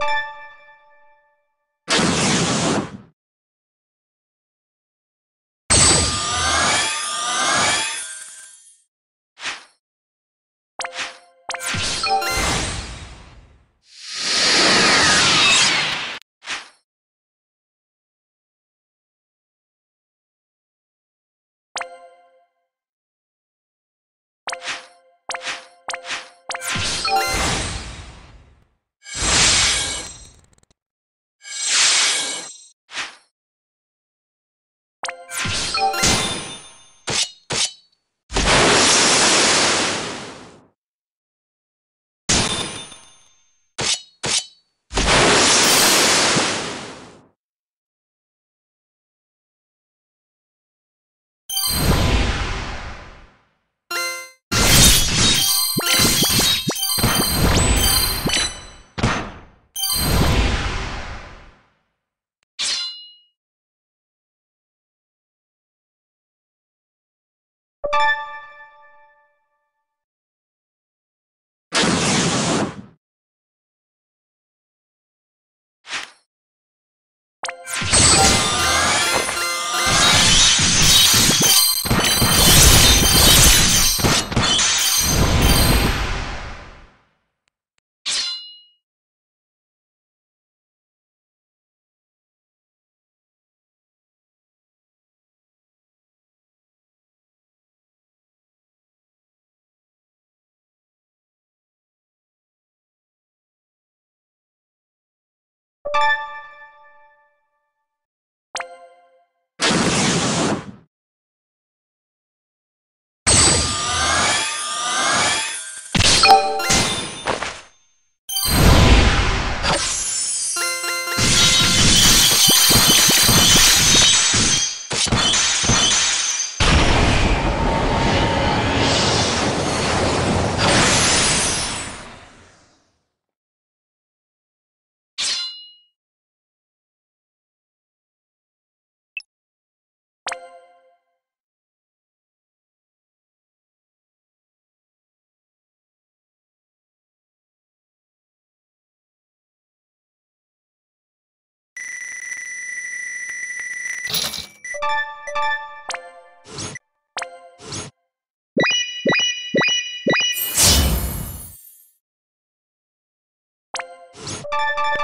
you you you you